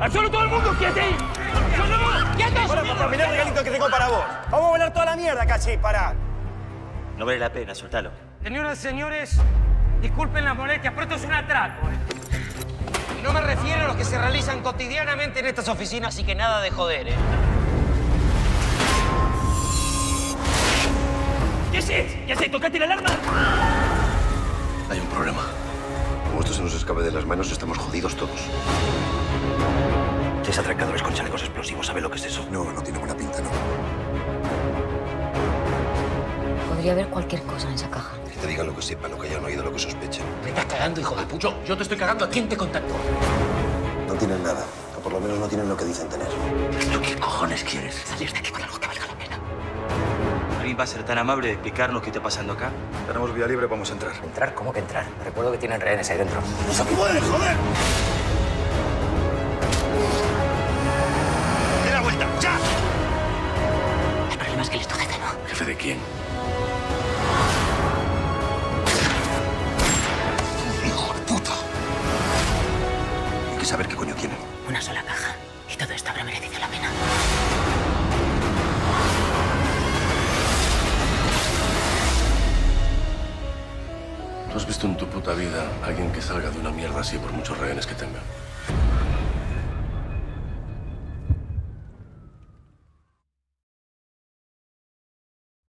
¡Al suelo todo el mundo! ¡Quieto ahí! ¡Quietos! Para, papá, mirá el regalito que tengo para vos. Vamos a volar toda la mierda, cachi, para. No vale la pena, soltalo. Señoras y señores, disculpen la molestia, pero esto es un atraco. ¿eh? Y no me refiero a los que se realizan cotidianamente en estas oficinas, así que nada de joder, ¿eh? ¿Qué haces? ¿Qué haces? ¿Tocaste la alarma? Hay un problema. Como esto se nos escape de las manos, estamos jodidos todos. Tres atracadores con chalecos explosivos. ¿Sabe lo que es eso? No, no tiene buena pinta, no. Podría haber cualquier cosa en esa caja. Que te digan lo que sepan, lo que hayan oído, lo que sospechen. Me estás cagando, hijo de pucho. Yo te estoy cagando. ¿A quién te contactó? No tienen nada. O por lo menos no tienen lo que dicen tener. ¿Pero qué cojones quieres? Salir de aquí con algo que valga la pena. ¿Alguien va a ser tan amable de explicarnos qué está pasando acá? Tenemos vía libre, vamos a entrar. ¿Entrar? ¿Cómo que entrar? Recuerdo que tienen rehenes ahí dentro. ¡No se puede, joder! Quién? ¡Hijo de puta! Hay que saber qué coño quieren. Una sola caja. Y todo esto habrá merecido la pena. ¿Tú has visto en tu puta vida a alguien que salga de una mierda así por muchos rehenes que tenga?